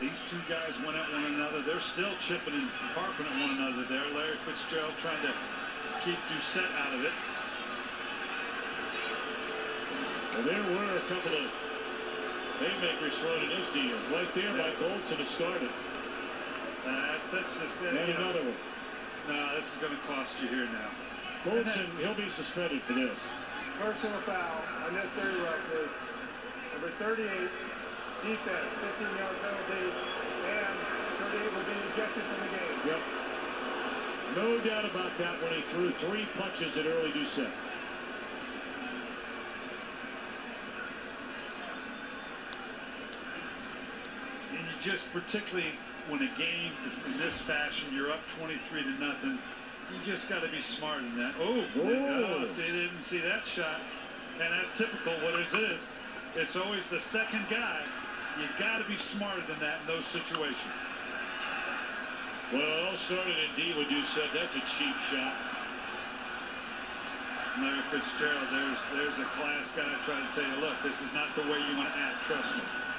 These two guys went at one another. They're still chipping and harping at one another there. Larry Fitzgerald trying to keep Doucet out of it. Well, there were a couple of haymakers thrown in this deal. Right there by Goldson to start it. Uh, that's just And you know, another one. No, this is going to cost you here now. Goldson, he'll be suspended for this. Personal foul, unnecessary roughness, number 38, defense, 15-yard penalty, and 38 will be ejected from the game. Yep. No doubt about that when he threw three punches at Early Doucet. And you just, particularly when a game is in this fashion, you're up 23 to nothing. You just got to be smart in that. Oh, Oh. see, didn't see that shot. And that's typical. What it is, it's always the second guy. You got to be smarter than that in those situations. Well, it all started indeed with Doucet. That's a cheap shot. Larry Fitzgerald, there's there's a class guy trying to tell you, look, this is not the way you want to act. Trust me.